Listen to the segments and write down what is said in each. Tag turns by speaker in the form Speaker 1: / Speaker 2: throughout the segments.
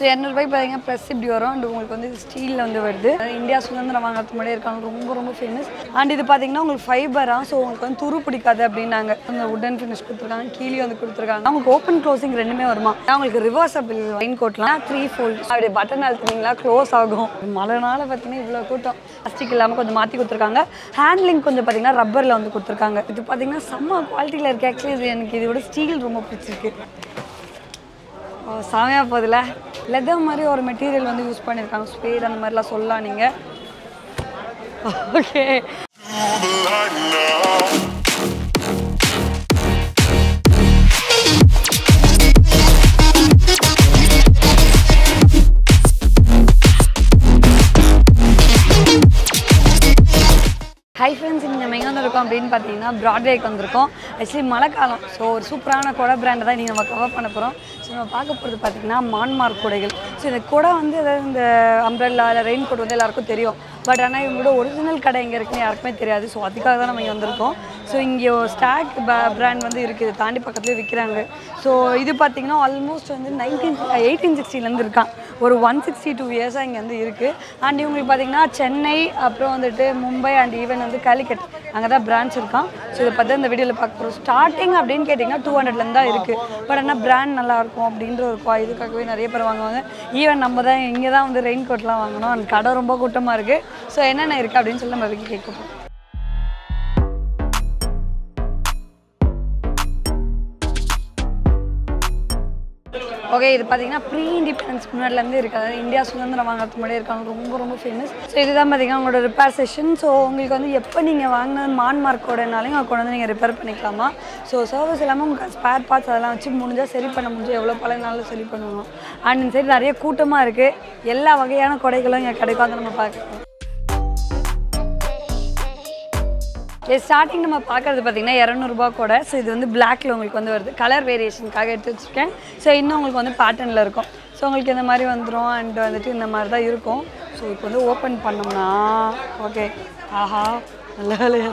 Speaker 1: So இரநூறுபாய்க்கு பார்த்தீங்கன்னா plus இப்படி வரும். அண்ட் உங்களுக்கு வந்து ஸ்டீலில் வந்து வருது. இந்தியா சுதந்திரம் வாங்கறது முன்னாடி இருக்காங்க. ரொம்ப ரொம்ப ஃபேமஸ் அண்ட் இது பார்த்தீங்கன்னா உங்களுக்கு ஃபைபராக ஸோ உங்களுக்கு வந்து துரு பிடிக்காது அப்படின்னாங்க. அந்த உடன் ஃபினிஷ் கொடுத்துருக்காங்க. கீழே வந்து கொடுத்துருக்காங்க. அவங்களுக்கு ஓப்பன் க்ளோசிங் ரெண்டுமே வருமா? அவங்களுக்கு ரிவர்சபிள் லைன் கோட்லாம் த்ரீ ஃபோல்ட் அப்படி பட்டன் அழுத்துனீங்களா க்ளோஸ் ஆகும். மழைனால பார்த்தீங்கன்னா இவ்வளோ கூட்டம். பிளாஸ்டிக் இல்லாமல் கொஞ்சம் மாற்றி கொடுத்துருக்காங்க. ஹேண்ட்லிங் கொஞ்சம் பார்த்தீங்கன்னா ரப்பரில் வந்து கொடுத்துருக்காங்க. இது பார்த்தீங்கன்னா செம்ம குவாலிட்டியில் இருக்கு. ஆக்சுவலி இது எனக்கு இதோட ஸ்டீல் ரொம்ப பிடிச்சிருக்கு. ஓ, செமையா லெதர் மாதிரி ஒரு மெட்டீரியல் வந்து யூஸ் பண்ணியிருக்காங்க ஸ்பேட் அந்த மாதிரிலாம் சொல்லலாம் நீங்கள் ஓகே ஹை ஃப்ரெண்ட்ஸ் இங்கே நம்ம எங்கே வந்திருக்கோம் அப்படின்னு பார்த்தீங்கன்னா ப்ராட்வேக்கு வந்திருக்கோம். ஆக்சுவலி மழைக்காலம். ஸோ ஒரு சூப்பரான கொடை பிராண்டை தான் நீங்கள் நம்ம கவர் பண்ண போகிறோம் ஸோ நம்ம பார்க்க போகிறது பார்த்தீங்கன்னா மான்மார்க் கொடைகள். ஸோ இந்த கொடை வந்து அதாவது இந்த அம்ப்ரெல்லா இல்லை ரெயின் கோட் வந்து எல்லாருக்கும் தெரியும். பட் ஆனால் இவங்களோட ஒரிஜினல் கடை எங்கே இருக்குன்னு யாருக்குமே தெரியாது. ஸோ அதுக்காக தான் நம்ம இங்கே வந்திருக்கோம். ஸோ இங்கே ஸ்டாக் பிராண்ட் வந்து இருக்குது தாண்டி பக்கத்துலேயே விற்கிறாங்க ஸோ இது பார்த்திங்கன்னா ஆல்மோஸ்ட் வந்து நைன்டீன் எயிட்டீன் சிக்ஸ்டிலேருந்து இருக்கான். ஒரு ஒன் சிக்ஸ்டி டூ இயர்ஸாக இங்கே வந்து இருக்குது அண்ட் இவங்களுக்கு பார்த்தீங்கன்னா சென்னை அப்புறம் வந்துட்டு மும்பை அண்ட் ஈவன் வந்து காலிக்கட் அங்கே தான் பிரான்ச் இருக்கான். ஸோ இதை பார்த்து இந்த வீடியோவில் பார்க்க போகிறோம் ஸ்டார்டிங் அப்படின்னு கேட்டிங்கன்னா டூ ஹண்ட்ரட்லேருந்து தான் இருக்குது பட் ஆனால் பிராண்ட் நல்லாயிருக்கும் அப்படின்ற ஒரு குவா- இதுக்காகவே நிறைய பேர் வாங்குவாங்க. ஈவன் நம்ம தான் இங்கே தான் வந்து ரெயின் கோட்லாம் வாங்கணும். அண்ட் கடை ரொம்ப கூட்டமாக இருக்குது ஸோ என்னென்ன இருக்குது அப்படின்னு சொல்லி நம்ம வீட்டில் கேட்க போகிறோம் ஓகே இது பார்த்தீங்கன்னா ப்ரீ இண்டிபெண்டன்ஸ் முன்னாடிலேருந்து இருக்குது அதாவது இந்தியா சுதந்திரம் வாங்குறதுக்கு முன்னாடி இருக்காங்க. ரொம்ப ரொம்ப ஃபேமஸ் ஸோ இதுதான் பார்த்தீங்கன்னா உங்களோட ரிப்பேர் செஷன் ஸோ உங்களுக்கு வந்து எப்போ நீங்கள் வாங்கினது மான்மார்க்கோடனாலையும் அதை கொண்டு வந்து நீங்கள் ரிப்பேர் பண்ணிக்கலாமா? ஸோ சர்வீஸ் இல்லாமல் உங்களுக்கு ஸ்பேர் பார்ட்ஸ் அதெல்லாம் வச்சு முடிஞ்சால் சரி பண்ண முடிஞ்சு எவ்வளோ பழகினாலும் சரி பண்ணுவோம். அண்ட் இந்த சைடு நிறைய கூட்டமாக இருக்குது எல்லா வகையான கொடைகளும் இங்கே கிடைக்கும். அதை நம்ம பார்க்கலாம். ஸ்டார்டிங் நம்ம பார்க்குறது பார்த்திங்கன்னா இரநூறுபா கூட. ஸோ இது வந்து பிளாக்ல உங்களுக்கு வந்து வருது. கலர் வேரியேஷனுக்காக எடுத்து வச்சுருக்கேன். ஸோ இன்னும் உங்களுக்கு வந்து பேட்டர்னில் இருக்கும். ஸோ உங்களுக்கு இந்த மாதிரி வந்துடும் அண்ட் வந்துட்டு இந்த மாதிரி தான் இருக்கும். ஸோ இப்போ வந்து ஓப்பன் பண்ணோம்னா ஓகே ஆஹா நல்ல வேலையா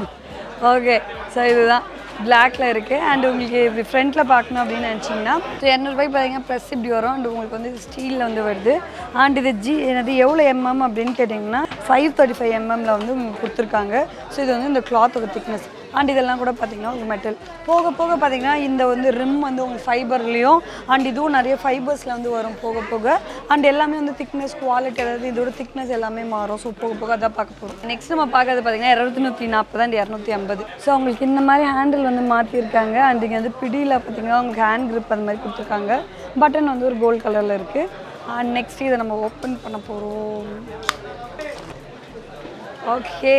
Speaker 1: ஓகே ஸோ இதுதான். பிளாக்ல இருக்குது அண்ட் உங்களுக்கு இப்படி ஃப்ரண்ட்டில் பார்க்கணும் அப்படின்னு நினச்சிங்கன்னா ஸோ இரநூறுபாய்க்கு பார்த்தீங்கன்னா ப்ளஸ் இப்படி வரும். அண்ட் உங்களுக்கு வந்து ஸ்டீலில் வந்து வருது. அண்ட் இது ஜி என்னது எவ்வளோ எம்எம் அப்படின்னு கேட்டிங்கன்னா ஃபைவ் தேர்ட்டி ஃபைவ் எம்எம்மில் வந்து கொடுத்துருக்காங்க. ஸோ இது வந்து இந்த கிளாத்தோட திக்னஸ் அண்ட் இதெல்லாம் கூட பார்த்தீங்கன்னா உங்களுக்கு மெட்டல் போக போக பார்த்தீங்கன்னா இந்த வந்து ரிம் வந்து உங்களுக்கு ஃபைபர்லேயும் அண்ட் இதுவும் நிறைய ஃபைபர்ஸில் வந்து வரும் போக போக. அண்ட் எல்லாமே வந்து திக்னஸ் குவாலிட்டி அதாவது இதோட திக்னஸ் எல்லாமே மாறும். ஸோ போக போக அதான் பார்க்க போகிறோம் நெக்ஸ்ட் நம்ம பார்க்கறது பார்த்தீங்கன்னா இரநூத்தி நூற்றி நாற்பது அண்ட் இரநூத்தி ஐம்பது. ஸோ உங்களுக்கு இந்த மாதிரி ஹேண்டில் வந்து மாற்றிருக்காங்க அண்ட் இங்கே வந்து பிடியில் பார்த்தீங்கன்னா உங்களுக்கு ஹேண்ட் கிரிப் அந்த மாதிரி கொடுத்துருக்காங்க. பட்டன் வந்து ஒரு கோல்ட் கலரில் இருக்குது அண்ட் நெக்ஸ்ட் இதை நம்ம ஓப்பன் பண்ண போகிறோம் ஓகே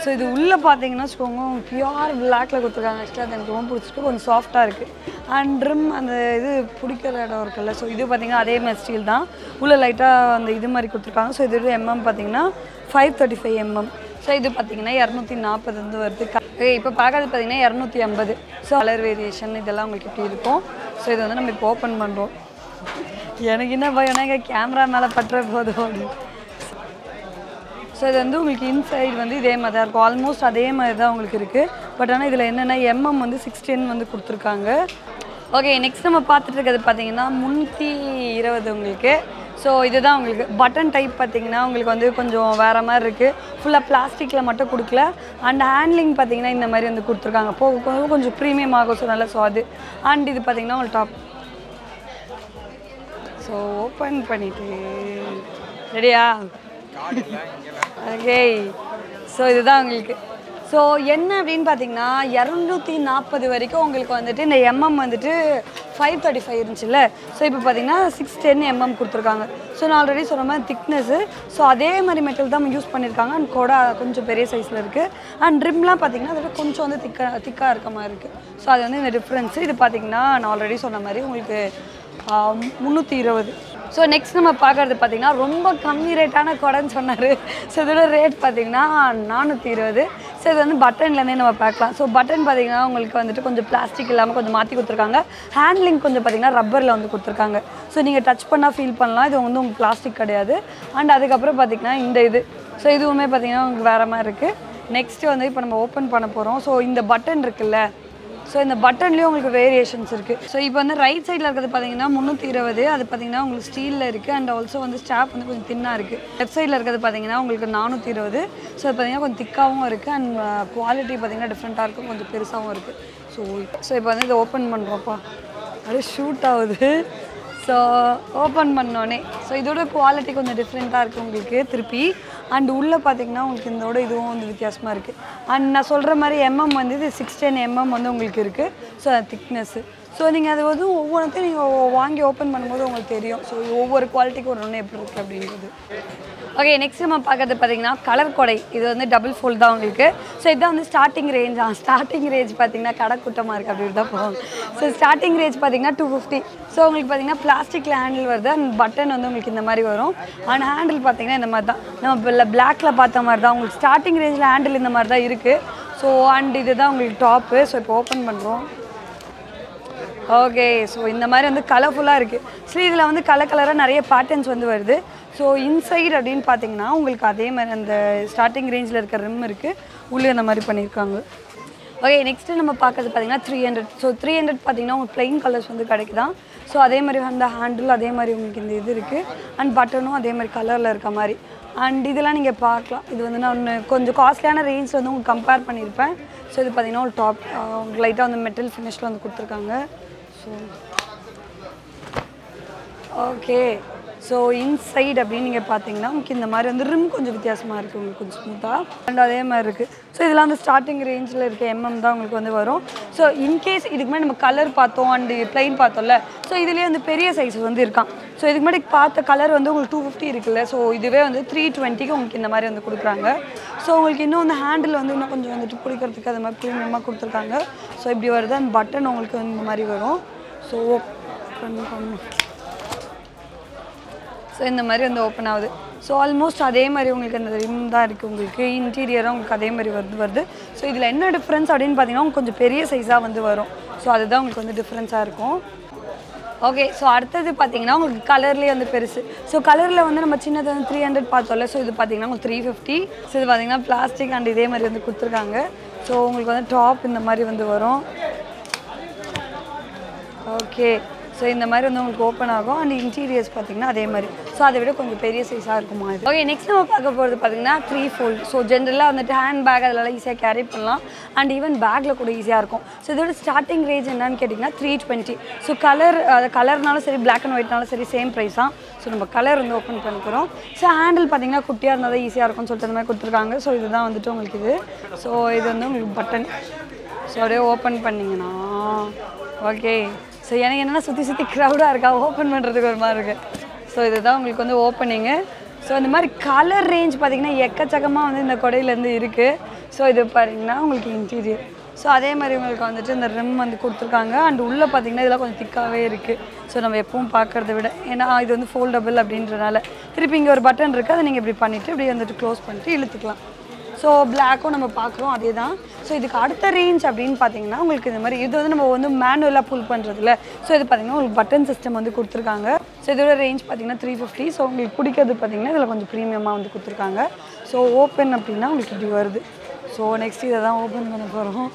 Speaker 1: ஸோ இது உள்ளே பார்த்தீங்கன்னா வச்சுக்கோங்க பியூர் பிளாக்ல கொடுத்துருக்காங்க. ஆக்சுவலாக அது எனக்கு ரொம்ப பிடிச்சிருக்கு. கொஞ்சம் சாஃப்டாக இருக்குது அண்ட் ட்ரிம் அந்த இது பிடிக்கிற இடம் இருக்குல்ல. ஸோ இது பார்த்தீங்கன்னா அதே மாதிரி ஸ்டீல் தான். உள்ளே லைட்டாக அந்த இது மாதிரி கொடுத்துருக்காங்க. ஸோ இதோட எம்எம் பார்த்தீங்கன்னா five thirty five MM so இது பார்த்தீங்கன்னா இரநூத்தி நாற்பது வந்து வருது. இப்போ பார்க்கறது பார்த்தீங்கன்னா இரநூத்தி ஐம்பது. ஸோ கலர் வேரியேஷன் இதெல்லாம் உங்களுக்கு இப்படி இருக்கும். ஸோ இதை வந்து நம்ம இப்போ ஓப்பன் பண்ணுறோம் எனக்கு என்ன பயம்னா எங்கள் கேமரா மேலே பற்ற போதும் அப்படின்னு ஸோ இது வந்து உங்களுக்கு இன்சைடு வந்து இதே மாதிரி தான் இருக்கும். ஆல்மோஸ்ட் அதே மாதிரி தான் உங்களுக்கு இருக்குது பட் ஆனால் இதில் என்னென்னா எம்எம் வந்து சிக்ஸ்டீன் வந்து கொடுத்துருக்காங்க. ஓகே நெக்ஸ்ட் நம்ம பார்த்துட்டு இருக்கிறது பார்த்தீங்கன்னா முந்நூற்றி இருபது உங்களுக்கு. ஸோ இதுதான் உங்களுக்கு பட்டன் டைப் பார்த்தீங்கன்னா உங்களுக்கு வந்து கொஞ்சம் வேறு மாதிரி இருக்குது ஃபுல்லாக பிளாஸ்டிக்கில் மட்டும் கொடுக்கல. அண்ட் ஹேண்ட்லிங் பார்த்தீங்கன்னா இந்த மாதிரி வந்து கொடுத்துருக்காங்க. போக கொஞ்சம் ப்ரீமியம் ஆகும். ஸோ நல்லா ஸோ அது. அண்ட் இது பார்த்தீங்கன்னா உங்களுக்கு டாப் ஸோ ஓப்பன் பண்ணிட்டு ரெடியா ஓகே ஸோ இதுதான் உங்களுக்கு. ஸோ என்ன அப்படின்னு பார்த்தீங்கன்னா இரநூத்தி நாற்பது வரைக்கும் உங்களுக்கு வந்துட்டு இந்த எம்எம் வந்துட்டு ஃபைவ் தேர்ட்டி ஃபைவ் இருந்துச்சுல்ல? ஸோ இப்போ பார்த்தீங்கன்னா சிக்ஸ் டென் எம்எம் கொடுத்துருக்காங்க. ஸோ நான் ஆல்ரெடி சொன்ன மாதிரி திக்னஸ்ஸு ஸோ அதே மாதிரி மெட்டல் தான் யூஸ் பண்ணியிருக்காங்க. அண்ட் கூட கொஞ்சம் பெரிய சைஸில் இருக்குது அண்ட் ட்ரிம்லாம் பார்த்தீங்கன்னா அதோட கொஞ்சம் வந்து திக்காக திக்காக இருக்க மாதிரி இருக்குது ஸோ அது வந்து இந்த டிஃப்ரென்ஸு இது பார்த்தீங்கன்னா நான் ஆல்ரெடி சொன்ன மாதிரி உங்களுக்கு முந்நூற்றி இருபது. ஸோ நெக்ஸ்ட் நம்ம பார்க்குறது பார்த்திங்கன்னா ரொம்ப கம்மி ரேட்டான குடன்னு சொன்னார். ஸோ இதோட ரேட் பார்த்தீங்கன்னா நானூற்றி இருபது. ஸோ இது வந்து பட்டன்லேருந்தே நம்ம பார்க்கலாம். ஸோ பட்டன் பார்த்திங்கன்னா உங்களுக்கு வந்துட்டு கொஞ்சம் பிளாஸ்டிக் இல்லாமல் கொஞ்சம் மாற்றி கொடுத்துருக்காங்க. ஹேண்ட்லிங் கொஞ்சம் பார்த்திங்கன்னா ரப்பரில் வந்து கொடுத்துருக்காங்க. ஸோ நீங்கள் டச் பண்ணால் ஃபீல் பண்ணலாம். இது வந்து உங்களுக்கு பிளாஸ்டிக் கிடையாது. அண்ட் அதுக்கப்புறம் பார்த்தீங்கன்னா இந்த இது. ஸோ இதுவுமே பார்த்தீங்கன்னா உங்களுக்கு வேறு மாதிரி இருக்குது நெக்ஸ்ட்டு வந்து இப்போ நம்ம ஓப்பன் பண்ண போகிறோம் ஸோ இந்த பட்டன் இருக்குல்ல ஸோ இந்த பட்டன்லேயும் உங்களுக்கு வேரியேஷன்ஸ் இருக்குது ஸோ இப்போ வந்து ரைட் சைடில் இருக்கிறது பார்த்தீங்கன்னா முந்நூற்றி இருபது அது பார்த்தீங்கன்னா உங்களுக்கு ஸ்டீலில் இருக்குது அண்ட் ஆல்சோ வந்து ஸ்டாப் வந்து கொஞ்சம் தின்னாக இருக்குது லெஃப்ட் சைடில் இருக்கிறது பார்த்தீங்கன்னா உங்களுக்கு நானூற்றி இருபது. ஸோ அது பார்த்தீங்கன்னா கொஞ்சம் திக்காகவும் இருக்குது அண்ட் குவாலிட்டி uh, பார்த்தீங்கன்னா டிஃப்ரெண்ட்டாக இருக்கும். கொஞ்சம் பெருசாகவும் இருக்குது ஸோ ஸோ இப்போ வந்து இதை ஓப்பன் பண்ணுறோம்ப்பா அப்படியே ஷூட் ஆகுது. ஸோ ஓப்பன் பண்ணோடனே ஸோ இதோட குவாலிட்டி கொஞ்சம் டிஃப்ரெண்ட்டாக இருக்குது உங்களுக்கு திருப்பி. அண்ட் உள்ளே பார்த்தீங்கன்னா உங்களுக்கு இதோட இதுவும் வந்து வித்தியாசமாக இருக்குது அண்ட் நான் சொல்கிற மாதிரி எம்எம் வந்து இது சிக்ஸ் டென் எம்எம் வந்து உங்களுக்கு இருக்குது ஸோ திக்னஸ்ஸு ஸோ நீங்கள் அது வந்து ஒவ்வொன்றத்தையும் நீங்கள் வாங்கி ஓப்பன் பண்ணும்போது உங்களுக்கு தெரியும். ஸோ ஒவ்வொரு குவாலிட்டிக்கு ஒரு ஒன்று எப்படி இருக்குது அப்படின்றது. ஓகே நெக்ஸ்ட் நம்ம பார்க்கறது பார்த்தீங்கன்னா கலர் கொடை. இது வந்து டபுள் ஃபோல் தான் உங்களுக்கு. ஸோ இதுதான் வந்து ஸ்டார்டிங் ரேஞ்ச் தான் ஸ்டார்டிங் ரேஞ்ச் பார்த்தீங்கன்னா கடை கூட்டமாக இருக்குது அப்படின்னு தான் போகும். ஸோ ஸ்டார்டிங் ரேஞ்ச் பார்த்தீங்கன்னா டூ ஃபிஃப்டி ஸோ உங்களுக்கு பார்த்தீங்கன்னா பிளாஸ்டிக்கில் ஹேண்டில் வருது. அண்ட் பட்டன் வந்து உங்களுக்கு இந்த மாதிரி வரும். அண்ட் ஹேண்டில் பார்த்தீங்கன்னா இந்த மாதிரி தான். நம்ம பிளாக்ல பார்த்த மாதிரி தான். உங்களுக்கு ஸ்டார்டிங் ரேஞ்சில் ஹேண்டில் இந்த மாதிரி தான் இருக்குது ஸோ அண்ட் இதுதான் உங்களுக்கு டாப்பு ஸோ இப்போ ஓப்பன் பண்ணுறோம் ஓகே ஸோ இந்த மாதிரி வந்து கலர்ஃபுல்லாக இருக்குது ஸோ இதில் வந்து கலர் கலராக நிறைய பேட்டர்ன்ஸ் வந்து வருது. ஸோ இன்சைட் அப்படின்னு பார்த்தீங்கன்னா உங்களுக்கு அதே மாதிரி அந்த ஸ்டார்டிங் ரேஞ்சில் இருக்கிற ரிம் இருக்குது உள்ளே அந்த மாதிரி பண்ணியிருக்காங்க. ஓகே நெக்ஸ்ட்டு நம்ம பார்க்கறது பார்த்தீங்கன்னா three hundred so three hundred பார்த்தீங்கன்னா உங்களுக்கு ப்ளைன் கலர்ஸ் வந்து கிடைக்குதான் ஸோ அதே மாதிரி அந்த ஹேண்டில் அதே மாதிரி உங்களுக்கு இந்த இது இருக்குது அண்ட் பட்டனும் அதே மாதிரி கலரில் இருக்க மாதிரி. அண்ட் இதெல்லாம் நீங்கள் பார்க்கலாம். இது வந்து நான் ஒன்று கொஞ்சம் காஸ்ட்லியான ரேஞ்சில் வந்து உங்களுக்கு கம்பேர் பண்ணியிருப்பேன். ஸோ இது பார்த்தீங்கன்னா ஒரு டாப் உங்களுக்கு லைட்டாக வந்து மெட்டல் ஃபினிஷில் வந்து கொடுத்துருக்காங்க. ஓகே ஸோ இன்சைட் அப்படின்னு நீங்கள் பார்த்தீங்கன்னா உங்களுக்கு இந்த மாதிரி வந்து ரிம் கொஞ்சம் வித்தியாசமாக இருக்குது உங்களுக்கு கொஞ்சம் ஸ்மூத்தாக அண்ட் அதே மாதிரி இருக்குது ஸோ இதெல்லாம் வந்து ஸ்டார்டிங் ரேஞ்சில் இருக்க எம்எம் தான் உங்களுக்கு வந்து வரும். ஸோ இன்கேஸ் இதுக்கு முன்னாடி நம்ம கலர் பார்த்தோம் அண்டு பிளைன் பார்த்தோம்ல ஸோ இதுலேயே வந்து பெரிய சைஸ் வந்து இருக்கான். ஸோ இதுக்கு முன்னாடி பார்த்த கலர் வந்து உங்களுக்கு டூ ஃபிஃப்டி இருக்குல்ல ஸோ இதுவே வந்து த்ரீ டுவெண்ட்டிக்கு உங்களுக்கு இந்த மாதிரி வந்து கொடுக்குறாங்க. ஸோ உங்களுக்கு இன்னும் வந்து ஹேண்டில் வந்து இன்னும் கொஞ்சம் வந்துட்டு பிடிக்கிறதுக்கு அது மாதிரி ப்ரீமியமாக கொடுத்துருக்காங்க. ஸோ இப்படி வருது. அண்ட் பட்டன் உங்களுக்கு இந்த மாதிரி வரும். ஸோ ஓப்பன் பண்ணு. ஸோ இந்த மாதிரி வந்து ஓப்பன் ஆகுது. ஸோ ஆல்மோஸ்ட் அதே மாதிரி உங்களுக்கு அந்த ரிம் தான் இருக்குது உங்களுக்கு. இன்டீரியரும் உங்களுக்கு அதே மாதிரி வருது வருது. ஸோ இதில் என்ன டிஃப்ரென்ஸ் அப்படின்னு பார்த்தீங்கன்னா உங்களுக்கு கொஞ்சம் பெரிய சைஸாக வந்து வரும். ஸோ அதுதான் உங்களுக்கு வந்து டிஃப்ரென்ஸாக இருக்கும். ஓகே ஸோ அடுத்தது பார்த்தீங்கன்னா உங்களுக்கு கலர்லேயே வந்து பெருசு. ஸோ கலரில் வந்து நம்ம சின்னது வந்து த்ரீ ஹண்ட்ரட் பார்த்தோம்ல. ஸோ இது பார்த்தீங்கன்னா உங்களுக்கு த்ரீ ஃபிஃப்டி ஸோ இது பார்த்தீங்கன்னா பிளாஸ்டிக் அண்ட் இதே மாதிரி வந்து கொடுத்துருக்காங்க. ஸோ உங்களுக்கு வந்து டாப் இந்த மாதிரி வந்து வரும். ஓகே ஸோ இந்த மாதிரி வந்து உங்களுக்கு ஓப்பன் ஆகும். அண்ட் இன்டீரியர்ஸ் பார்த்தீங்கன்னா அதே மாதிரி. ஸோ அதை விட கொஞ்சம் பெரிய சைஸாக இருக்குமா இது? ஓகே நெக்ஸ்ட் நம்ம பார்க்க போகிறது பார்த்தீங்கன்னா த்ரீ ஃபோல்ட் ஸோ ஜென்ரலாக வந்துட்டு ஹேண்ட் பேக் அதெல்லாம் ஈஸியாக கேரி பண்ணலாம். அண்ட் ஈவன் பேக்கில் கூட ஈஸியாக இருக்கும். ஸோ இதோட ஸ்டார்டிங் ரேஞ்ச் என்னன்னு கேட்டிங்கன்னா த்ரீ டுவெண்ட்டி ஸோ கலர் அது கலர்னாலும் சரி பிளாக் அண்ட் ஒயிட்னாலும் சரி சேம் ப்ரைஸ் தான். ஸோ நம்ம கலர் வந்து ஓப்பன் பண்ணிக்கிறோம். ஸோ ஹேண்டில் பார்த்தீங்கன்னா குட்டியாக இருந்தால் தான் ஈஸியாக இருக்கும்னு சொல்லிட்டு அந்த மாதிரி கொடுத்துருக்காங்க. ஸோ இதுதான் வந்துட்டு உங்களுக்கு இது. ஸோ இது வந்து உங்களுக்கு பட்டன் ஸோ அப்படியே ஓப்பன் பண்ணிங்கன்னா ஓகே ஸோ எனக்கு என்னென்னா சுற்றி சுற்றி க்ரௌடாக இருக்கா. ஓப்பன் பண்ணுறதுக்கு ஒரு மாதிரி இருக்குது ஸோ இதுதான் உங்களுக்கு வந்து ஓப்பனிங்கு ஸோ இந்த மாதிரி கலர் ரேஞ்ச் பார்த்தீங்கன்னா எக்கச்சக்கமாக வந்து இந்த கொடையிலேருந்து இருக்குது ஸோ இது பாருங்கன்னா உங்களுக்கு இன்டீரியர் ஸோ அதே மாதிரி உங்களுக்கு வந்துட்டு இந்த ரிம் வந்து கொடுத்துருக்காங்க. அண்ட் உள்ளே பார்த்தீங்கன்னா இதெல்லாம் கொஞ்சம் திக்காகவே இருக்குது ஸோ நம்ம எப்பவும் பார்க்குறத விட. ஏன்னா இது வந்து ஃபோல்டபுள் அப்படின்றனால. திருப்பி இங்கே ஒரு பட்டன் இருக்குது அதை நீங்கள் இப்படி பண்ணிவிட்டு இப்படி வந்துட்டு க்ளோஸ் பண்ணிட்டு இழுத்துக்கலாம். ஸோ பிளாக்கும் நம்ம பார்க்குறோம். அதே தான் ஸோ இதுக்கு அடுத்த ரேஞ்ச் அப்படின்னு பார்த்தீங்கன்னா உங்களுக்கு இந்த மாதிரி இது வந்து நம்ம வந்து மேனுவலாக புல் பண்ணுறதுல ஸோ இது பார்த்தீங்கன்னா உங்களுக்கு பட்டன் சிஸ்டம் வந்து கொடுத்துருக்காங்க. ஸோ இதோட ரேஞ்ச் பார்த்தீங்கன்னா த்ரீ ஃபிஃப்டி ஸோ உங்களுக்கு பிடிக்கிறது பார்த்தீங்கன்னா இதில் கொஞ்சம் ப்ரீமியமாக வந்து கொடுத்துருக்காங்க. ஸோ ஓப்பன் அப்படின்னா உங்களுக்கு இப்படி வருது. ஸோ நெக்ஸ்ட் இதை தான் ஓப்பன் பண்ண போகிறோம்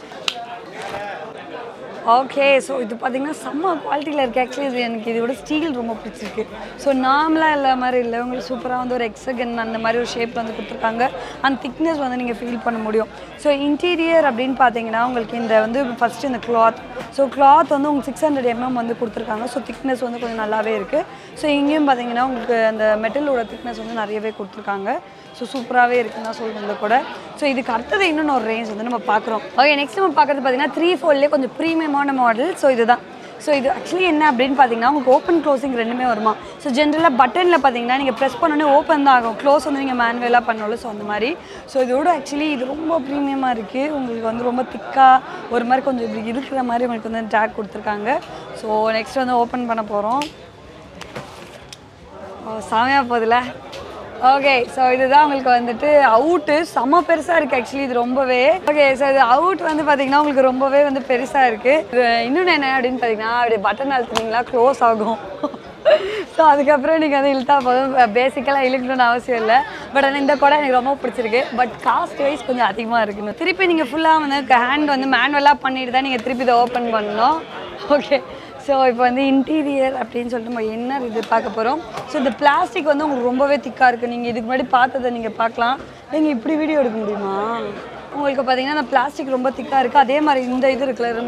Speaker 1: ஓகே ஸோ இது பார்த்தீங்கன்னா செம்ம குவாலிட்டியில் இருக்குது ஆக்சுவலி இது எனக்கு இதோட ஸ்டீல் ரொம்ப பிடிச்சிருக்கு. ஸோ நார்மலாக இல்லை மாதிரி இல்லை. உங்களுக்கு சூப்பராக வந்து ஒரு எக்ஸகன் அந்த மாதிரி ஒரு ஷேப் வந்து கொடுத்துருக்காங்க. அந்த திக்னஸ் வந்து நீங்கள் ஃபீல் பண்ண முடியும். ஸோ இன்டீரியர் அப்படின்னு பார்த்தீங்கன்னா உங்களுக்கு இந்த வந்து ஃபஸ்ட்டு இந்த கிளாத் ஸோ கிளாத் வந்து உங்களுக்கு சிக்ஸ் ஹண்ட்ரட் எம்எம் வந்து கொடுத்துருக்காங்க. ஸோ திக்னஸ் வந்து கொஞ்சம் நல்லாவே இருக்குது ஸோ இங்கேயும் பார்த்தீங்கன்னா உங்களுக்கு அந்த மெட்டலோட திக்னஸ் வந்து நிறையவே கொடுத்துருக்காங்க. ஸோ சூப்பராகவே இருக்குன்னு தான் சொல்லணும் இந்த கூட ஸோ இதுக்கு அடுத்தது இன்னொன்று ஒரு ரேஞ்ச் வந்து நம்ம பார்க்குறோம். ஓகே நெக்ஸ்ட் நம்ம பார்க்குறது பார்த்தீங்கன்னா த்ரீ ஃபோர்லேயே கொஞ்சம் ப்ரீமியமான மாடல் ஸோ இதுதான். ஸோ இது ஆக்சுவலி என்ன அப்படின்னு பார்த்தீங்கன்னா உங்களுக்கு ஓப்பன் க்ளோசிங் ரெண்டுமே வருமா? ஸோ ஜென்ரலாக பட்டனில் பார்த்தீங்கன்னா நீங்கள் ப்ரெஸ் பண்ணோன்னே ஓப்பன் தான் ஆகும். க்ளோஸ் வந்து நீங்கள் மேனுவலாக பண்ணல ஸோ அந்த மாதிரி. ஸோ இதோட ஆக்சுவலி இது ரொம்ப ப்ரீமியமாக இருக்குது உங்களுக்கு வந்து ரொம்ப திக்காக ஒரு மாதிரி கொஞ்சம் இப்படி இருக்கிற மாதிரி உங்களுக்கு வந்து டேக் கொடுத்துருக்காங்க. ஸோ நெக்ஸ்ட் வந்து ஓப்பன் பண்ண போகிறோம் சாமியாக போகுதுல. ஓகே ஸோ இதுதான் உங்களுக்கு வந்துட்டு அவுட்டு செம்ம பெருசாக இருக்குது ஆக்சுவலி இது ரொம்பவே. ஓகே ஸோ இது அவுட் வந்து பார்த்தீங்கன்னா உங்களுக்கு ரொம்பவே வந்து பெருசாக இருக்குது இது இன்னொன்று என்ன அப்படின்னு பார்த்தீங்கன்னா அப்படியே பட்டன் அழுத்துனீங்களா க்ளோஸ் ஆகும். ஸோ அதுக்கப்புறம் நீங்கள் வந்து இழுத்தா போதும். பேசிக்கலாக இழுக்கணும்னு அவசியம் இல்லை. பட் ஆனால் இந்த கூட எனக்கு ரொம்ப பிடிச்சிருக்கு. பட் காஸ்ட் வைஸ் கொஞ்சம் அதிகமாக இருக்குன்னு திருப்பி நீங்கள் ஃபுல்லாக வந்து ஹேண்ட் வந்து மேனுவலாக பண்ணிட்டு தான் நீங்கள் திருப்பி இதை ஓப்பன் பண்ணணும். ஓகே ஸோ இப்போ வந்து இன்டீரியர் அப்படின்னு சொல்லிட்டு நம்ம என்ன இது பார்க்க போகிறோம் ஸோ இந்த பிளாஸ்டிக் வந்து உங்களுக்கு ரொம்பவே திக்காக இருக்குது நீங்கள் இதுக்கு முன்னாடி பார்த்ததை நீங்கள் பார்க்கலாம். நீங்கள் இப்படி வீடியோ எடுக்க முடியுமா? உங்களுக்கு பார்த்தீங்கன்னா அந்த பிளாஸ்டிக் ரொம்ப திக்காக இருக்குது அதே மாதிரி இந்த இது இருக்குல்ல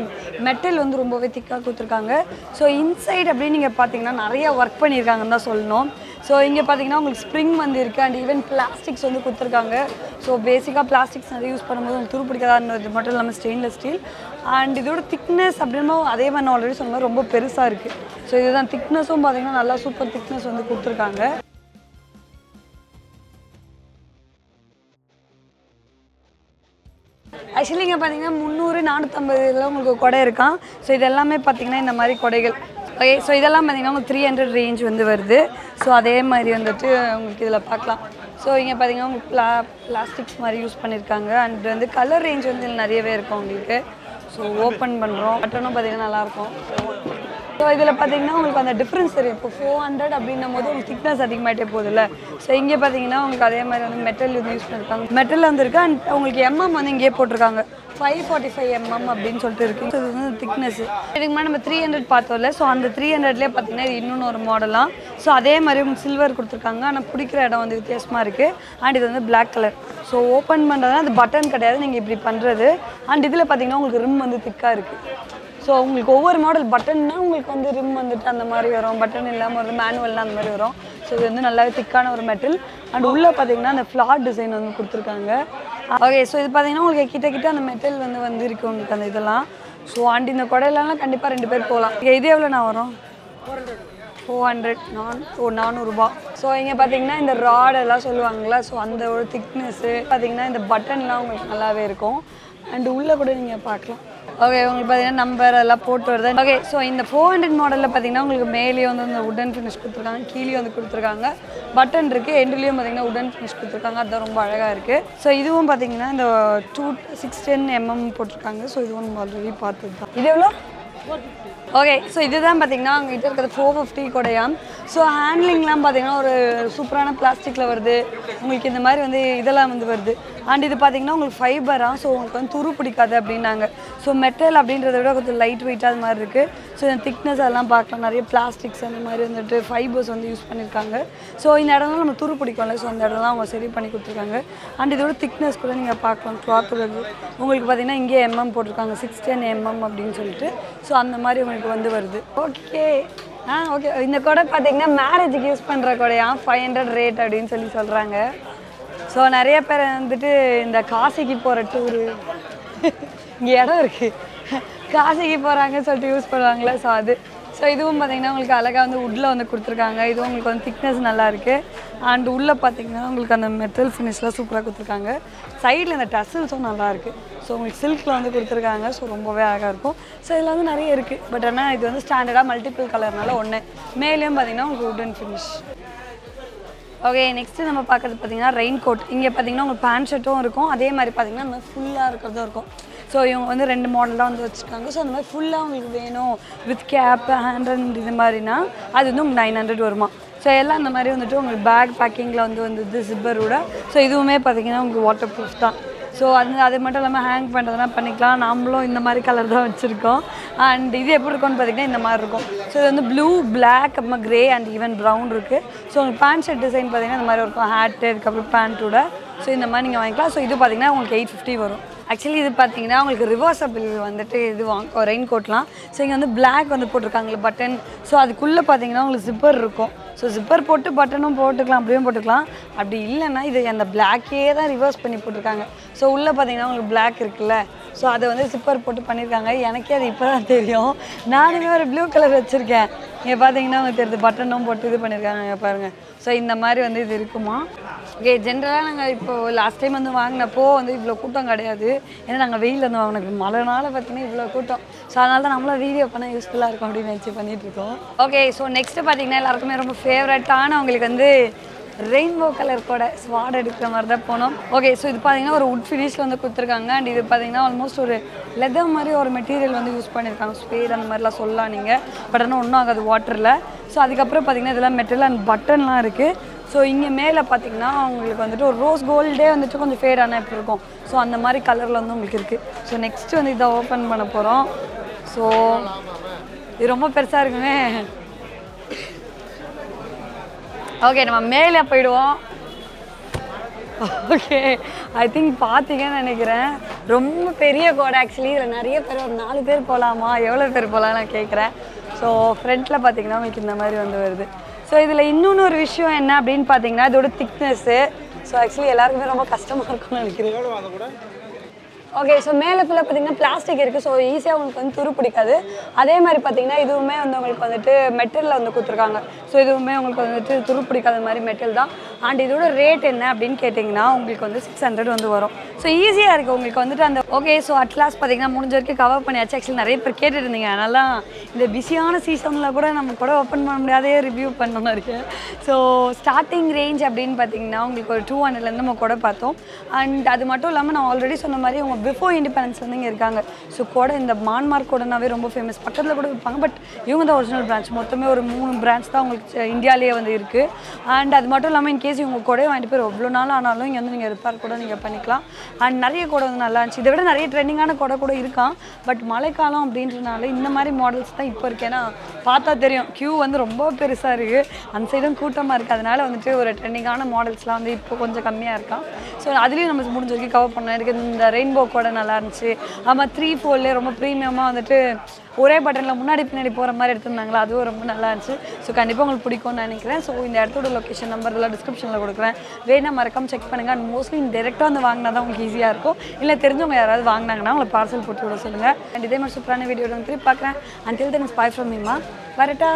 Speaker 1: மெட்டல் வந்து ரொம்பவே திக்காக கொடுத்துருக்காங்க. ஸோ இன்சைட் அப்படின்னு நீங்கள் பார்த்தீங்கன்னா நிறைய ஒர்க் பண்ணியிருக்காங்கன்னு தான் சொல்லணும். ஸோ இங்கே பார்த்தீங்கன்னா உங்களுக்கு ஸ்ப்ரிங் வந்து இருக்குது அண்ட் ஈவன் பிளாஸ்டிக்ஸ் வந்து கொடுத்துருக்காங்க. ஸோ பேசிக்காக பிளாஸ்டிக்ஸ் நிறைய யூஸ் பண்ணும்போது உங்களுக்கு துருப்பிடிக்காதான்றது மட்டும் இல்லாமல் ஸ்டெயின்லெஸ் ஸ்டீல் அண்ட் இதோட திக்னஸ் அப்படின்னா அதே மாதிரி நான் ஆல்ரெடி சொன்ன மாதிரி ரொம்ப பெருசாக இருக்குது ஸோ இதுதான் திக்னஸும் பார்த்தீங்கன்னா நல்லா சூப்பர் திக்னஸ் வந்து கொடுத்துருக்காங்க. ஆக்சுவலி இங்கே பார்த்தீங்கன்னா முந்நூறு நானூற்றம்பதுல உங்களுக்கு கொடை இருக்கான் ஸோ இது எல்லாமே பார்த்தீங்கன்னா இந்த மாதிரி கொடைகள். ஓகே ஸோ இதெல்லாம் பார்த்தீங்கன்னா உங்களுக்கு த்ரீ ஹண்ட்ரட் ரேஞ்ச் வந்து வருது. ஸோ அதே மாதிரி வந்துட்டு உங்களுக்கு இதில் பார்க்கலாம் ஸோ இங்கே பார்த்தீங்கன்னா உங்களுக்கு பிளா பிளாஸ்டிக்ஸ் மாதிரி யூஸ் பண்ணியிருக்காங்க அண்ட் வந்து கலர் ரேஞ்ச் வந்து இதில் நிறையவே இருக்கும் உங்களுக்கு. ஸோ ஓப்பன் பண்ணுறோம் பட்டனும் பார்த்தீங்கன்னா நல்லாயிருக்கும். ஸோ இதில் பார்த்தீங்கன்னா உங்களுக்கு அந்த டிஃப்ரென்ஸ் தெரியும். இப்போ ஃபோர் ஹண்ட்ரட் அப்படின்னும் போது உங்களுக்கு திக்னஸ் அதிகமாகிட்டே போகுதுல்ல. ஸோ இங்கே பார்த்தீங்கன்னா உங்களுக்கு அதே மாதிரி வந்து மெட்டல் வந்து யூஸ் பண்ணியிருக்காங்க மெட்டல் வந்துருக்கு. அண்ட் உங்களுக்கு எம்எம் வந்து இங்கேயே போட்டிருக்காங்க. ஃபைவ் ஃபார்ட்டி ஃபைவ் எம்எம் அப்படின்னு சொல்லிட்டு இருக்கு. ஸோ இது வந்து திக்னஸ் இதுக்கு முன்னாடி நம்ம த்ரீ ஹண்ட்ரட் பார்த்தோம்ல ஸோ அந்த த்ரீ ஹண்ட்ரட்லேயே பார்த்தீங்கன்னா இது இன்னொன்று ஒரு மாடலாம் ஸோ அதே மாதிரி சில்வர் கொடுத்துருக்காங்க. ஆனால் பிடிக்கிற இடம் வந்து வித்தியாசமாக இருக்குது அண்ட் இது வந்து பிளாக் கலர் ஸோ ஓப்பன் பண்ணுறதுனா அது பட்டன் கிடையாது. நீங்கள் இப்படி பண்ணுறது அண்ட் இதில் பார்த்தீங்கன்னா உங்களுக்கு ரிம் வந்து திக்காக இருக்குது ஸோ உங்களுக்கு ஒவ்வொரு மாடல் பட்டன்னா உங்களுக்கு வந்து ரிம் வந்துட்டு அந்த மாதிரி வரும். பட்டன் இல்லாமல் வந்து மேனுவல்லாம் அந்த மாதிரி வரும். ஸோ இது வந்து நல்லாவே திக்கான ஒரு மெட்டல் அண்ட் உள்ளே பார்த்தீங்கன்னா அந்த ஃப்ளாட் டிசைன் வந்து கொடுத்துருக்காங்க. ஓகே ஸோ இது பார்த்தீங்கன்னா உங்களுக்கு கிட்ட கிட்ட அந்த மெட்டல் வந்து வந்து இருக்கு உங்களுக்கு அந்த இதெல்லாம். ஸோ அண்ட் இந்த குடையிலலாம் கண்டிப்பாக ரெண்டு பேர் போகலாம் இது எவ்வளோ நான் வரும்? ஃபோர் ஹண்ட்ரட் நான் ஓ நானூறுரூபா ஸோ இங்கே பார்த்தீங்கன்னா இந்த ராட் எல்லாம் ஸோ அந்த ஒரு திக்னஸ்ஸு பார்த்தீங்கன்னா இந்த பட்டன்லாம் உங்களுக்கு நல்லாவே இருக்கும். அண்டு உள்ளே கூட நீங்கள் பார்க்கலாம். ஓகே உங்களுக்கு பார்த்தீங்கன்னா நம்பர் எல்லாம் போட்டு வருது. ஓகே ஸோ இந்த ஃபோர் ஹண்ட்ரட் மாடலில் பார்த்தீங்கன்னா உங்களுக்கு மேலேயே வந்து இந்த உடன் ஃபினிஷ் கொடுத்துருக்காங்க. கீழே வந்து கொடுத்துருக்காங்க. பட்டன் இருக்குது எண்டுலேயும் பார்த்தீங்கன்னா உடன் ஃபினிஷ் கொடுத்துருக்காங்க. அதுதான் ரொம்ப அழகாக இருக்குது ஸோ இதுவும் பார்த்தீங்கன்னா இந்த டூ சிக்ஸ் டென் எம்எம் போட்டிருக்காங்க. ஸோ இதுவும் நம்ம ஆல்ரெடி பார்த்தது தான் இது எவ்வளோ ஓகே ஸோ இதுதான் பார்த்தீங்கன்னா அங்கிட்ட இருக்கிறது ஃபோர் ஃபிஃப்டி கூடயாம் ஸோ ஹேண்ட்லிங்லாம் பார்த்தீங்கன்னா ஒரு சூப்பரான பிளாஸ்டிக்கில் வருது. உங்களுக்கு இந்த மாதிரி வந்து இதெல்லாம் வந்து வருது. அண்ட் இது பார்த்தீங்கன்னா உங்களுக்கு ஃபைபராக ஸோ உங்களுக்கு வந்து துரு பிடிக்காது அப்படின்னாங்க. ஸோ மெட்டல் அப்படின்றத விட கொஞ்சம் லைட் வெயிட்டாக அது மாதிரி இருக்குது ஸோ இந்த திக்னஸ் அதெல்லாம் பார்க்கலாம். நிறைய பிளாஸ்டிக்ஸ் அந்த மாதிரி வந்துட்டு ஃபைபர்ஸ் வந்து யூஸ் பண்ணியிருக்காங்க ஸோ இந்த இடம்லாம் நம்ம துரு பிடிக்கும்ல. ஸோ அந்த இடம்லாம் அவங்க சரி பண்ணி கொடுத்துருக்காங்க. அண்ட் இதோட திக்னஸ் கூட நீங்கள் பார்க்கலாம். கிளாத்தோட உங்களுக்கு பார்த்தீங்கன்னா இங்கே எம்எம் போட்டிருக்காங்க. சிக்ஸ் டென் எம்எம் அப்படின்னு சொல்லிட்டு. ஸோ அந்த மாதிரி எனக்கு வந்து வருது. ஓகே ஆ ஓகே இந்த கொடை பார்த்தீங்கன்னா மேரேஜுக்கு யூஸ் பண்ணுற கொடையா? ஃபைவ் ஹண்ட்ரட் ரேட் அப்படின்னு சொல்லி சொல்கிறாங்க ஸோ நிறைய பேர் வந்துட்டு இந்த காசிக்கு போகிற டூரு இங்கே இடம் இருக்குது காசிக்கு போகிறாங்கன்னு சொல்லிட்டு யூஸ் பண்ணுவாங்களே? ஸோ அது ஸோ இதுவும் பார்த்தீங்கன்னா உங்களுக்கு அழகாக வந்து உட்டில் வந்து கொடுத்துருக்காங்க. இதுவும் உங்களுக்கு வந்து திக்னஸ் நல்லா இருக்குது அண்ட் உள்ளே பார்த்தீங்கன்னா உங்களுக்கு அந்த மெட்டல் ஃபினிஷ்லாம் சூப்பராக கொடுத்துருக்காங்க. சைடில் இந்த டசல்ஸும் நல்லாயிருக்கு ஸோ உங்களுக்கு சில்கில் வந்து கொடுத்துருக்காங்க. ஸோ ரொம்பவே அழகாக இருக்கும். ஸோ இதில் வந்து நிறைய இருக்குது பட் ஆனால் இது வந்து ஸ்டாண்டர்டாக மல்டிபிள் கலர்னால ஒன்று மேலேயும் பார்த்தீங்கன்னா உங்களுக்கு உடன் ஃபினிஷ் ஓகே நெக்ஸ்ட்டு நம்ம பார்க்குறது பார்த்தீங்கன்னா ரெயின் கோட் இங்கே பார்த்தீங்கன்னா உங்களுக்கு பேண்ட் ஷர்ட்டும் இருக்கும். அதே மாதிரி பார்த்தீங்கன்னா அந்த ஃபுல்லாக இருக்கிறதும் இருக்கும். ஸோ இவங்க வந்து ரெண்டு மாடலாக வந்து வச்சுருக்காங்க. ஸோ அந்த மாதிரி ஃபுல்லாக உங்களுக்கு வேணும். வித் கேப் ஹேண்ட் அண்ட் இது மாதிரினா அது வந்து உங்களுக்கு நைன் ஹண்ட்ரட் வருமா? ஸோ எல்லாம் அந்த மாதிரி வந்துட்டு உங்களுக்கு பேக் பேக்கிங்கில் வந்து வந்து ஜிப்பரோட ஸோ இதுவுமே பார்த்தீங்கன்னா உங்களுக்கு வாட்டர் ப்ரூஃப் தான். ஸோ அது அது மட்டும் இல்லாமல் ஹேங் பண்ணுறதுனா பண்ணிக்கலாம். நாமளும் இந்த மாதிரி கலர் தான் வச்சுருக்கோம். அண்ட் இது எப்படி இருக்கும்னு பார்த்தீங்கன்னா இந்த மாதிரி இருக்கும். ஸோ இது வந்து ப்ளூ பிளாக் அப்புறமா க்ரே அண்ட் ஈவன் ப்ரௌன் இருக்குது ஸோ உங்களுக்கு பேண்ட் ஷர்ட் டிசைன் பார்த்தீங்கன்னா இந்த மாதிரி இருக்கும். ஹேட்டு அதுக்கப்புறம் பேண்ட்டோட ஸோ இந்த மாதிரி நீங்கள் வாங்கிக்கலாம். ஸோ இது பார்த்தீங்கன்னா உங்களுக்கு எயிட் ஃபிஃப்டி வரும். ஆக்சுவலி இது பார்த்தீங்கன்னா உங்களுக்கு ரிவர்சபிள் வந்துட்டு இது வாங்க ரெயின் கோட்லாம் ஸோ இங்கே வந்து பிளாக் வந்து போட்டிருக்காங்களே பட்டன் ஸோ அதுக்குள்ளே பார்த்தீங்கன்னா உங்களுக்கு ஜிப்பர் இருக்கும். ஸோ ஜிப்பர் போட்டு பட்டனும் போட்டுக்கலாம் அப்படியும் போட்டுக்கலாம். அப்படி இல்லைன்னா இது அந்த பிளாக்கே தான் ரிவர்ஸ் பண்ணி போட்டிருக்காங்க. ஸோ உள்ளே பார்த்தீங்கன்னா உங்களுக்கு பிளாக் இருக்குல்ல. ஸோ அதை வந்து ஜிப்பர் போட்டு பண்ணியிருக்காங்க எனக்கே அது இப்போ தான் தெரியும். நானுமே ஒரு ப்ளூ கலர் வச்சுருக்கேன். இங்கே பார்த்தீங்கன்னா உங்களுக்கு தெரியுது பட்டனும் போட்டு இது பண்ணியிருக்காங்க பாருங்கள் ஸோ இந்த மாதிரி வந்து இது இருக்குமா? ஓகே ஜென்ரலாக நாங்கள் இப்போ லாஸ்ட் டைம் வந்து வாங்கினப்போ வந்து இவ்வளோ கூட்டம் கிடையாது. ஏன்னா நாங்கள் வெயிலில் வந்து வாங்கினோம் மழைனால பார்த்தீங்கன்னா இவ்வளோ கூட்டம். ஸோ அதனால தான் நம்மளும் வீடியோ பண்ண யூஸ்ஃபுல்லாக இருக்கும் அப்படின்னு நினச்சி பண்ணிகிட்ருக்கோம் ஓகே ஸோ நெக்ஸ்ட்டு பார்த்தீங்கன்னா எல்லாருக்குமே ரொம்ப ஃபேவரட்டான உங்களுக்கு வந்து ரெயின்போ கலர் கூட ஸ்வாட் எடுக்கிற மாதிரி தான் போனோம். ஓகே ஸோ இது பார்த்தீங்கன்னா ஒரு உட் ஃபினிஷில் வந்து கொடுத்துருக்காங்க. அண்ட் இது பார்த்தீங்கன்னா ஆல்மோஸ்ட் ஒரு லெதர் மாதிரி ஒரு மெட்டீரியல் வந்து யூஸ் பண்ணியிருக்காங்க. ஸ்பேர் அந்த மாதிரிலாம் சொல்லலாம் நீங்கள் பட் ஆனால் ஒன்றும் ஆகாது வாட்டரில் ஸோ அதுக்கப்புறம் பார்த்தீங்கன்னா இதெல்லாம் மெட்டீரியல் அண்ட் பட்டன்லாம் இருக்குது ஸோ இங்கே மேலே பார்த்தீங்கன்னா உங்களுக்கு வந்துட்டு ஒரு ரோஸ் கோல்டே வந்துட்டு கொஞ்சம் ஃபேடான இப்படி இருக்கும். ஸோ அந்த மாதிரி கலரில் வந்து உங்களுக்கு இருக்குது ஸோ நெக்ஸ்ட்டு வந்து இதை ஓப்பன் பண்ண போகிறோம் ஸோ இது ரொம்ப பெருசாக இருக்குமே. ஓகே நம்ம மேலே போயிடுவோம். ஓகே ஐ திங்க் பார்த்தீங்கன்னு நினைக்கிறேன். ரொம்ப பெரிய கோடை ஆக்சுவலி இதில் நிறைய பேர் ஒரு நாலு பேர் போகலாமா எவ்வளோ பேர் போகலாம் நான் கேட்குறேன் ஸோ ஃப்ரண்ட்டில் பார்த்தீங்கன்னா உங்களுக்கு இந்த மாதிரி வந்து வருது. ஸோ இதில் இன்னொன்று ஒரு விஷயம் என்ன அப்படின்னு பார்த்தீங்கன்னா இதோட திக்னஸ்ஸு ஸோ ஆக்சுவலி எல்லாருக்குமே ரொம்ப கஷ்டமாக இருக்கும்னு நினைக்கிறேன். ஓகே ஸோ மேலே ஃபுல்லாக பார்த்தீங்கன்னா பிளாஸ்டிக் இருக்குது ஸோ ஈஸியாக உங்களுக்கு வந்து துரு பிடிக்காது. அதே மாதிரி பார்த்தீங்கன்னா இதுவுமே வந்து உங்களுக்கு வந்துட்டு மெட்டலில் வந்து கொடுத்துருக்காங்க. ஸோ இதுவுமே உங்களுக்கு வந்துட்டு துரு பிடிக்காத மாதிரி மெட்டல் தான். அண்ட் இதோட ரேட் என்ன அப்படின்னு கேட்டிங்கன்னா உங்களுக்கு வந்து சிக்ஸ் ஹண்ட்ரட் வந்து வரும். ஸோ ஈஸியாக இருக்குது உங்களுக்கு வந்துட்டு அந்த ஓகே ஸோ அட்லாஸ் பார்த்தீங்கன்னா முடிஞ்ச வரைக்கும் கவர் பண்ணியாச்சு. ஆக்சுவலி நிறைய பேர் கேட்டுட்டு இருந்தீங்க அதனால இந்த பிஸியான சீசனில் கூட நம்ம கூட ஓப்பன் பண்ண முடியாதே ரிவ்யூ பண்ணணும் இருக்குது ஸோ ஸ்டார்டிங் ரேஞ்ச் அப்படின்னு பார்த்தீங்கன்னா உங்களுக்கு ஒரு டூ ஹண்ட்ரட்லேருந்து நம்ம கூட பார்த்தோம். அண்ட் அது மட்டும் இல்லாமல் நான் ஆல்ரெடி சொன்ன மாதிரி அவங்க பிஃபோர் இண்டிபெண்டன்ஸ் வந்து இங்கே இருக்காங்க. ஸோ கூட இந்த மான்மார்க் கூடனாவே ரொம்ப ஃபேமஸ் பக்கத்தில் கூட விற்பாங்க பட் இவங்க தான் ஒரிஜினல் பிரான்ச் மொத்தமே ஒரு மூணு பிரான்ச் தான் உங்களுக்கு இந்தியாவிலேயே வந்து இருக்குது அண்ட் அது மட்டும் இல்லாமல் இன்கேஸ் இவங்க கூட வாங்கிட்டு போய் எவ்வளோ நாள் ஆனாலும் இங்கே வந்து நீங்கள் ரிப்பேர் கூட நீங்கள் பண்ணிக்கலாம். அண்ட் நிறைய கூட வந்து நல்லா இருந்துச்சு. இதை விட நிறைய ட்ரெண்டிங்கான கூட கூட இருக்கான். பட் மழைக்காலம் அப்படின்றனால இந்த மாதிரி மாடல்ஸ் தான் இப்போ இருக்கு. ஏன்னா பார்த்தா தெரியும். க்யூ வந்து ரொம்ப பெருசாக இருக்குது அந்த சைடும் கூட்டமாக இருக்குது அதனால வந்துட்டு ஒரு ட்ரெண்டிங்கான மாடல்ஸ்லாம் வந்து இப்போ கொஞ்சம் கம்மியாக இருக்கான். ஸோ அதுலேயும் நம்ம முடிஞ்ச வரைக்கும் கவர் பண்ணோம் இருக்கு இந்த ரெயின்போ கூட நல்லா இருந்துச்சு. ஆமாம் த்ரீ ஃபோர்லேயே ரொம்ப ப்ரீமியமாக வந்துட்டு ஒரே பட்டனில் முன்னாடி பின்னாடி போகிற மாதிரி எடுத்திருந்தாங்களா? அதுவும் ரொம்ப நல்லா இருந்துச்சு. ஸோ கண்டிப்பாக உங்களுக்கு பிடிக்கும்னு நினைக்கிறேன். ஸோ இந்த இடத்தோட லொக்கேஷன் நம்பர் இதெல்லாம் டிஸ்கிரிப்ஷனில் கொடுக்குறேன். வேணா மறக்காம செக் பண்ணுங்கள் அண்ட் மோஸ்ட்லி டேரெக்டாக வந்து வாங்கினா தான் உங்களுக்கு ஈஸியாக இருக்கும். இல்லை தெரிஞ்சவங்க யாராவது வாங்கினாங்கன்னா உங்களை பார்சல் போட்டு விட சொல்லுங்கள் அண்ட் இதே மாதிரி சூப்பரான வீடியோ வந்து திருப்பி பார்க்குறேன். அண்ட் தென் ஸ்பாய் ஃப்ரம் மீமா வரட்டா.